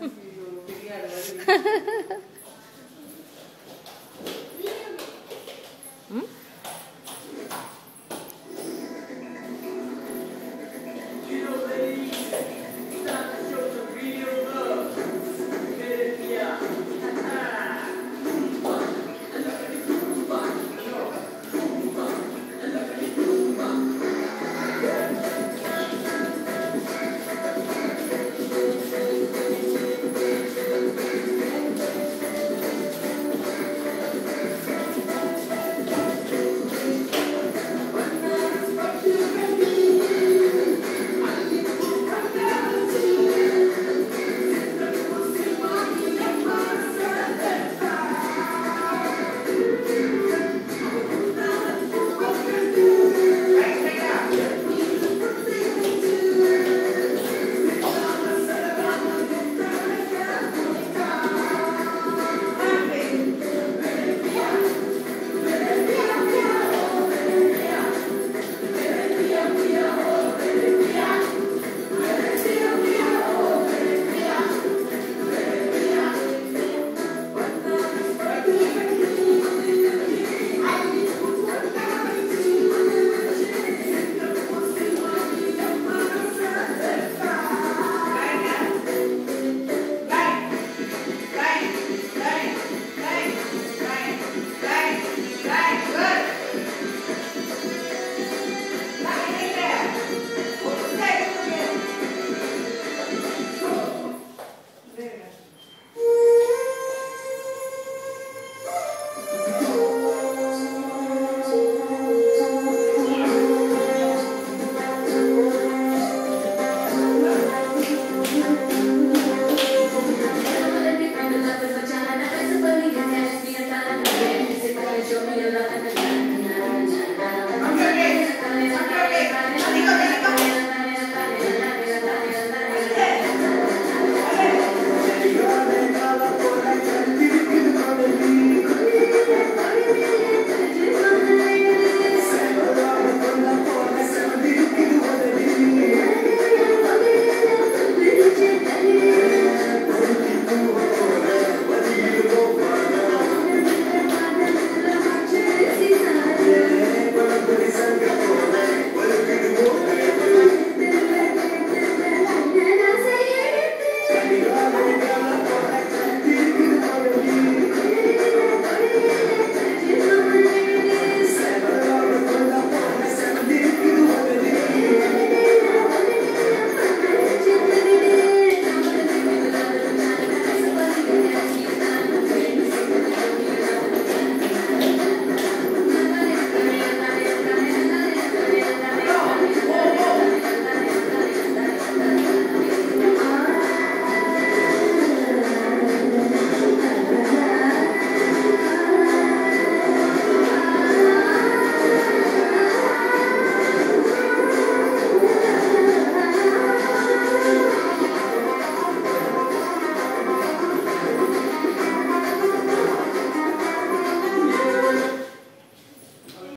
ஐயோ பெரிய அடவாரி